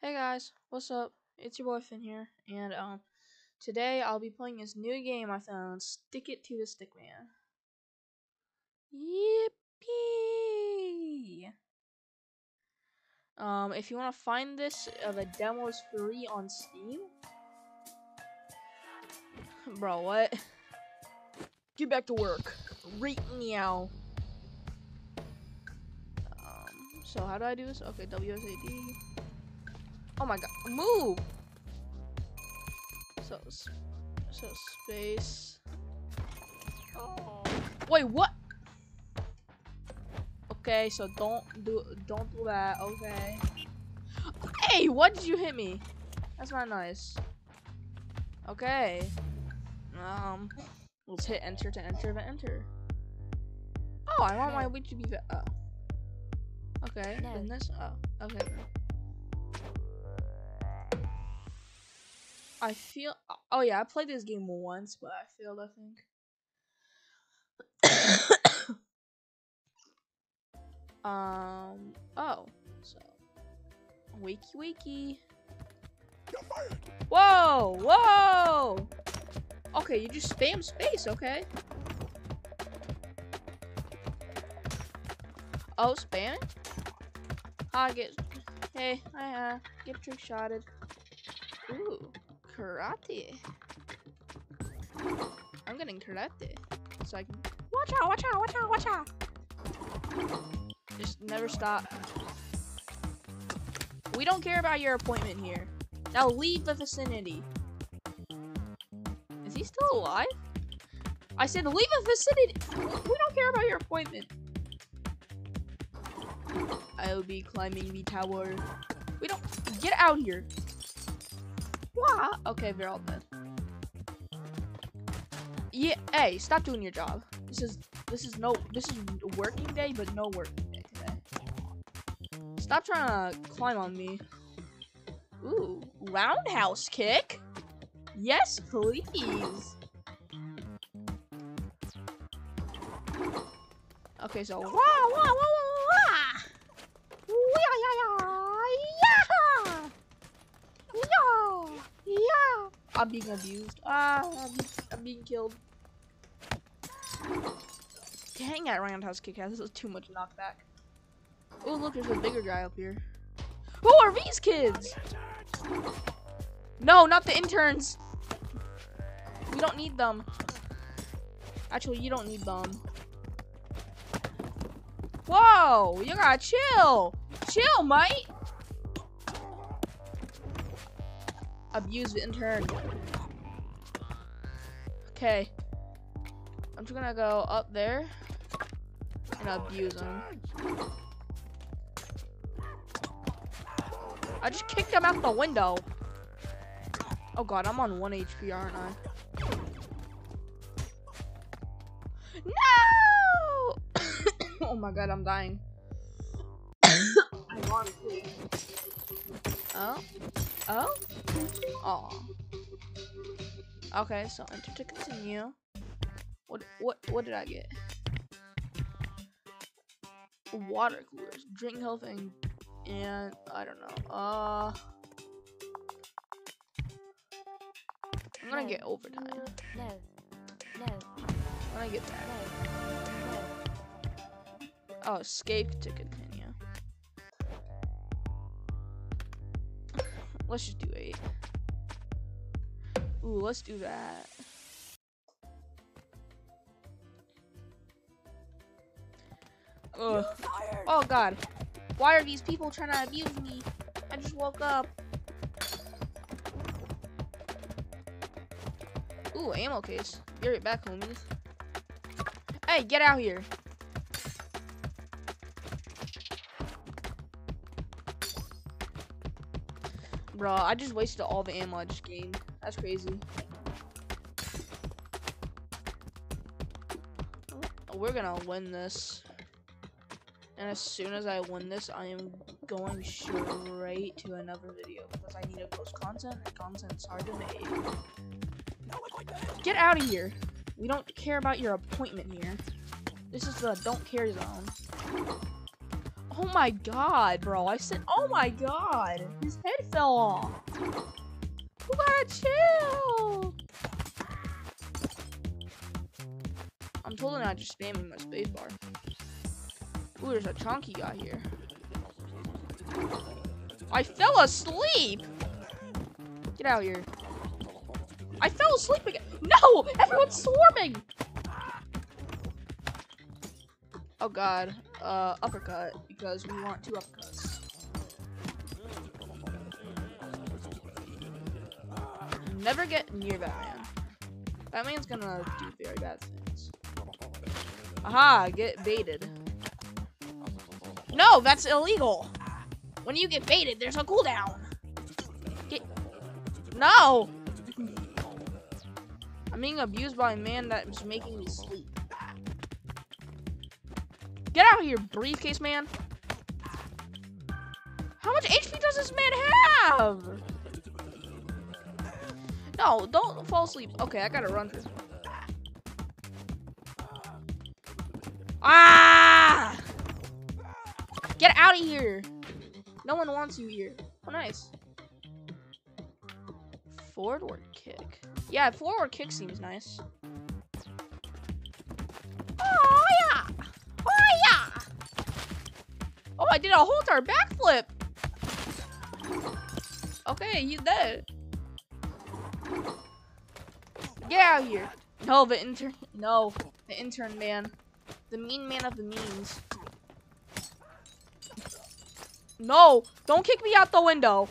Hey guys, what's up? It's your boy Finn here, and um, today I'll be playing this new game I found, Stick It to the Stickman. Yippee! Um, if you want to find this, uh, the demo is free on Steam. Bro, what? Get back to work. Right meow. Um, so how do I do this? Okay, WSAD. Oh my god, move! So, so space. Oh. Wait, what? Okay, so don't do don't do that. Okay. Hey, what did you hit me? That's not nice. Okay. Um, let's hit enter to enter to enter. Oh, I want my week to be. Oh. Okay. No. Isn't this? Oh. Okay. I feel. Oh yeah, I played this game once, but I failed. I think. um. Oh. So. Wakey wakey. Whoa! Whoa! Okay, you just spam space. Okay. Oh, spam. I get. Hey, I uh get trick shotted. Ooh, karate. I'm getting karate. So I can watch out, watch out, watch out, watch out. Just never stop. We don't care about your appointment here. Now leave the vicinity. Is he still alive? I said leave the vicinity. We don't care about your appointment. I'll be climbing the tower. We don't get out here. Okay, they're all dead. Yeah, hey, stop doing your job. This is this is no this is working day, but no working day today. Stop trying to climb on me. Ooh, roundhouse kick. Yes, please. Okay, so wah wah wah wah wah wah. Wah, yeah, yeah, yeah. Yeah, yeah. I'm being abused. Ah, I'm, I'm being killed. Dang that roundhouse kick out. This is too much knockback. Oh, look, there's a bigger guy up here. Who are these kids? No, not the interns. We don't need them. Actually, you don't need them. Whoa, you gotta chill. Chill, mate. Abuse the intern. Okay. I'm just gonna go up there and abuse him. I just kicked him out the window. Oh god, I'm on 1 HP, aren't I? No! oh my god, I'm dying. Oh? Oh? Oh. Okay, so enter to continue. What what what did I get? Water coolers, drink health and and I don't know. Uh I'm gonna No. get overtime. No. No. I'm gonna get that. No. No. Oh, escape to continue. Let's just do eight. Ooh, let's do that. Ugh. Oh god. Why are these people trying to abuse me? I just woke up. Ooh, ammo case. Be right back, homies. Hey, get out here. Bro, I just wasted all the ammo I just gained. That's crazy. We're gonna win this. And as soon as I win this, I am going straight to another video because I need to post content and content's hard to make. Get out of here. We don't care about your appointment here. This is the don't care zone. Oh my god, bro. I said, oh my god. His head fell off. You gotta chill. I'm totally not just spamming my spacebar. Ooh, there's a chunky guy here. I fell asleep. Get out of here. I fell asleep again. No, everyone's swarming. Oh god. Uh, uppercut because we want two uppercuts. Never get near Batman. Batman's gonna do very bad things. Aha, get baited. No, that's illegal. When you get baited, there's a cooldown. Get No! I'm being abused by a man that is making me sleep. Get out of here, briefcase man. How much HP does this man have? No, don't fall asleep. Okay, I gotta run. Ah! Get out of here. No one wants you here. Oh, nice. Forward kick. Yeah, forward kick seems nice. Oh, I did a whole entire backflip. Okay, he's dead. Get out of here. No, the intern. No, the intern man. The mean man of the means. No, don't kick me out the window.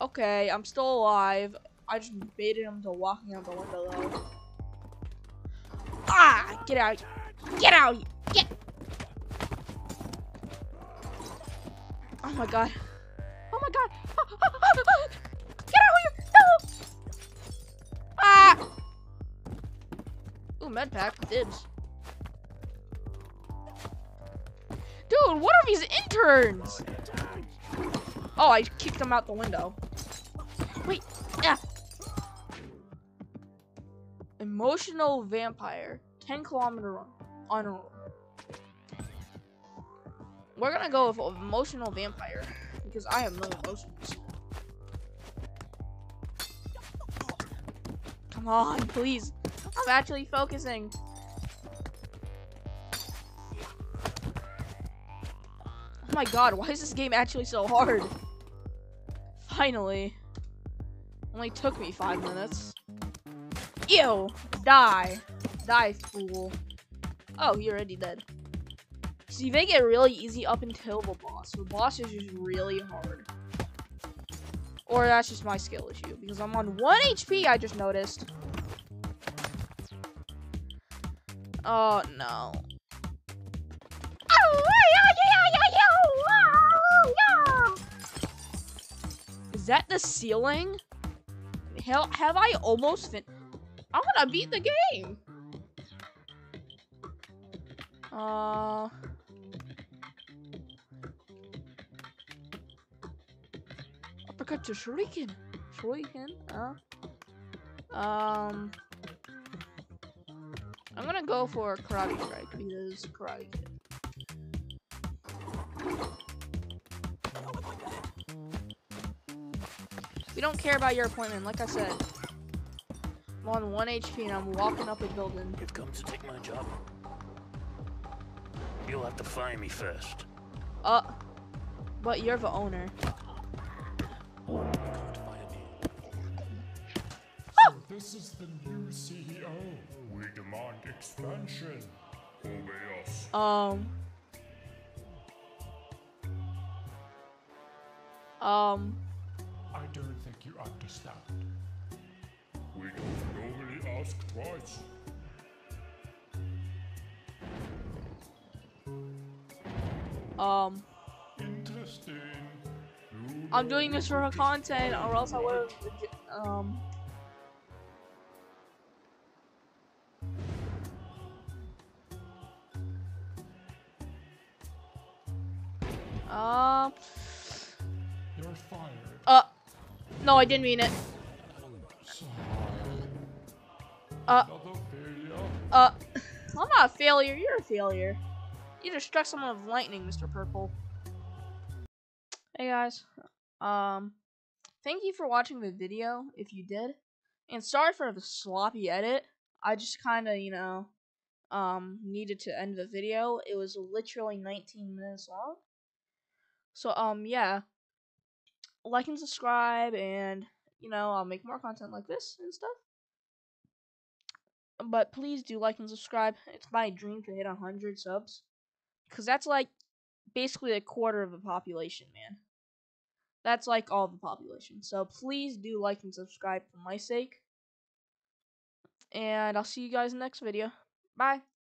Okay, I'm still alive. I just baited him to walking out the window though. Ah! Get out! Get out! Oh my god! Oh my god! Get out of here! No! Ah! Ooh, med pack. Dibs. Dude, what are these interns? Oh, I kicked them out the window. Wait, yeah. Emotional vampire. 10 kilometer run. Roll. We're gonna go with emotional vampire. Because I have no emotions. Come on, please. I'm actually focusing. Oh my god, why is this game actually so hard? Finally. Only took me five minutes. Ew! Die. Die, fool. Oh, he already dead. See, they get really easy up until the boss. The boss is just really hard. Or that's just my skill issue. Because I'm on 1 HP, I just noticed. Oh, no. Is that the ceiling? Hell, have I almost fin- I'm gonna beat the game! Uh... Uppercut to Shuriken! Shuriken? Uh... Um... I'm gonna go for Karate Strike because Karate Kid. We don't care about your appointment, like I said. I'm on 1 HP and I'm walking up a building. You've come to take my job. You'll have to find me first. Uh, but you're the owner. This is the new CEO. We demand expansion. Obey us. Um. Um. I don't think you understand. We don't normally ask twice. Um. Interesting. I'm doing this for her content, or else I would have. Um. Um. You're fired. Uh. No, I didn't mean it. Uh. Uh. I'm not a failure. You're a failure. You just struck someone with lightning, Mr. Purple. Hey guys. Um thank you for watching the video if you did. And sorry for the sloppy edit. I just kind of, you know, um needed to end the video. It was literally 19 minutes long. So um yeah. Like and subscribe and you know, I'll make more content like this and stuff. But please do like and subscribe. It's my dream to hit 100 subs. Cuz that's like basically a quarter of the population, man. That's like all the population. So please do like and subscribe for my sake. And I'll see you guys in the next video. Bye.